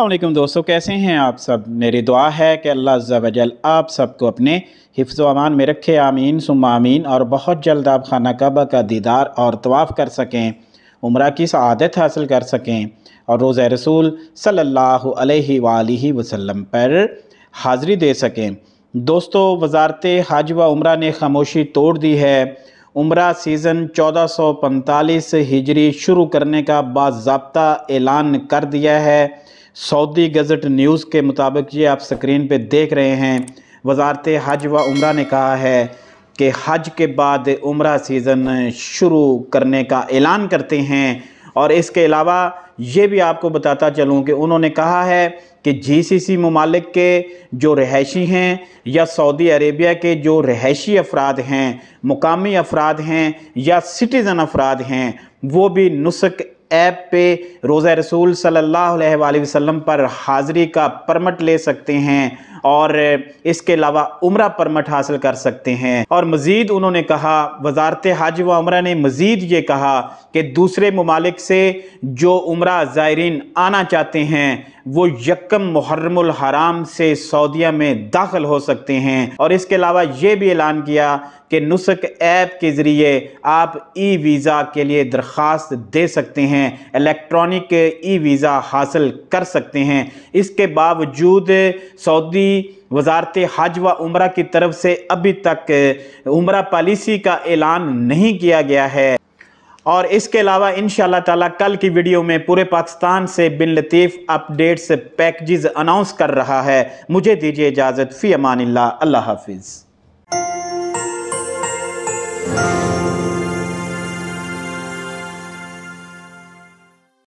वालेकुम दोस्तों, कैसे हैं आप सब? मेरी दुआ है कि अल्लाह वजल आप सबको अपने हिफ्ज़ अमान में रखे, आमीन सुम आमीन, और बहुत जल्द आप खाना कबा का दीदार और तवाफ़ कर सकें, उम्र की सआदत हासिल कर सकें, और रोज़ रसूल सल्लल्लाहु अलैहि वसल्लम पर हाज़री दे सकें। दोस्तों, वजारत हज व उम्र ने खामोशी तोड़ दी है। उम्र सीज़न 1445 हिजरी शुरू करने का बाबा ऐलान कर दिया है। सऊदी गज़ट न्यूज़ के मुताबिक ये आप स्क्रीन पे देख रहे हैं। वजारत हज व उम्र ने कहा है कि हज के बाद उम्र सीज़न शुरू करने का ऐलान करते हैं। और इसके अलावा ये भी आपको बताता चलूँ कि उन्होंने कहा है कि जीसीसी ममालिक के जो रहायशी हैं या सऊदी अरेबिया के जो रहायशी अफराद हैं, मुकामी अफराद हैं या सिटीज़न अफराद हैं, वो भी नुस्ख ऐप पे रोज़ा रसूल अलैहि वसल्लम पर हाज़री का परमट ले सकते हैं और इसके अलावा उम्र परमट हासिल कर सकते हैं। और मज़ीद उन्होंने कहा, वजारत हज व उम्र ने मज़ीद ये कहा कि दूसरे ममालिक से जो उम्र ज़ायरीन आना चाहते हैं वो यकम मुहर्रमुल हराम से सऊदिया में दाखिल हो सकते हैं। और इसके अलावा ये भी ऐलान किया कि नुस्ख ऐप के ज़रिए आप ई वीज़ा के लिए दरख्वास्त दे सकते हैं, इलेक्ट्रॉनिक ई वीज़ा हासिल कर सकते हैं। इसके बावजूद सऊदी वजारत हज व उम्र की तरफ़ से अभी तक उम्र पॉलिसी का ऐलान नहीं किया गया है। और इसके अलावा इन ताला कल की वीडियो में पूरे पाकिस्तान से बिन लतीफ़ अपडेट्स पैकेजेस अनाउंस कर रहा है। मुझे दीजिए इजाज़त। फ़ी अमान अल्लाह हाफिज़।